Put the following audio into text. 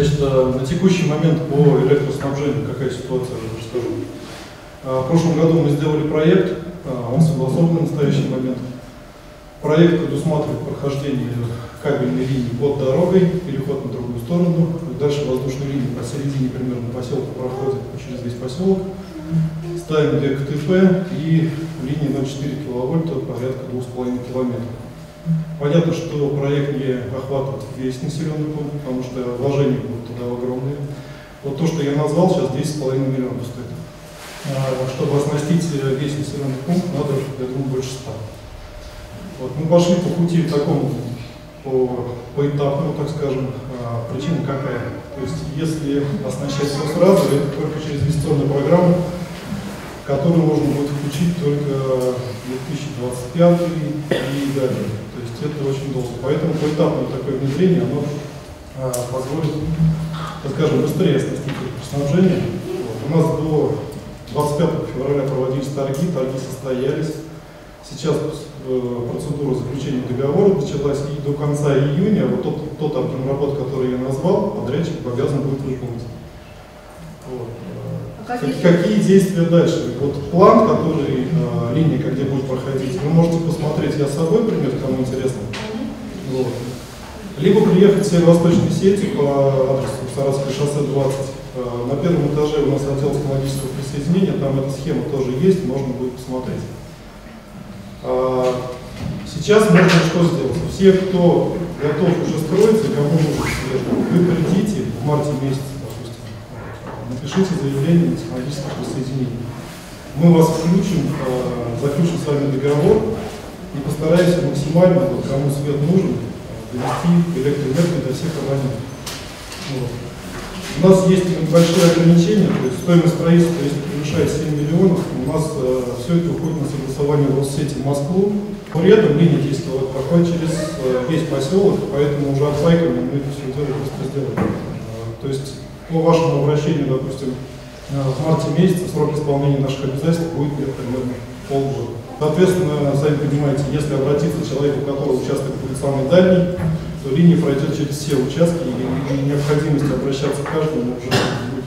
Значит, э, на текущий момент по электроснабжению какая ситуация, расскажу. Э, В прошлом году мы сделали проект, э, он согласован на настоящий момент. Проект предусматривает прохождение кабельной линии под дорогой, переход на другую сторону, дальше воздушная линия посередине примерно поселка проходит через весь поселок. Ставим две КТП и линия 0,4 киловольта порядка 2,5 километров. Понятно, что проект не охватывает весь населенный пункт, потому что вложения будут туда огромные. Вот то, что я назвал, сейчас 10,5 миллионов стоит. А, Чтобы оснастить э, весь населенный пункт, надо, я думаю, больше 100. Вот, мы пошли по пути такому, по, поэтапному, так скажем. А, Причина какая? То есть, если оснащать все сразу, это только через инвестиционную программу, которую можно будет включить только 2025 и далее. То есть это очень долго. Поэтому поэтапное такое внедрение, оно а, позволит, так скажем, быстрее оснастить снабжение. Вот. У нас до 25 февраля проводились торги, торги состоялись. Сейчас э, процедура заключения договора началась и до конца июня вот тот, тот объем работ, который я назвал, подрядчик обязан будет выполнить. Вот. Как- какие- Какие действия дальше? Вот план, который э, линейка, где будет проходить, вы можете посмотреть, я с собой пример, кому интересно. Вот. Либо приехать в северо-восточной сети по адресу Саратовское шоссе 20. Э, На первом этаже у нас отдел технологического присоединения, там эта схема тоже есть, можно будет посмотреть. А, Сейчас можно что сделать? Все, кто готов уже строиться, кому нужен свежий, вы придите в марте месяце, напишите заявление на технологическое присоединение. Мы вас включим, э, заключим с вами договор и постараемся максимально, вот, кому свет нужен, довести электроэнергию до всех абонентов. Вот. У нас есть небольшие ограничения, то есть стоимость строительства, если превышает 7 миллионов, у нас э, все это уходит на согласование в Россети в Москву. Этом линия 10 киловатт проходит через э, весь поселок, поэтому уже отпайками мы это все дело быстро сделаем. Э, то есть по вашему обращению, допустим, э, в марте месяце срок исполнения наших обязательств будет где-то примерно полгода. Соответственно, сами понимаете, если обратиться человеку, у которого участок будет самый дальний, то линия пройдет через все участки, и, необходимости обращаться к каждому уже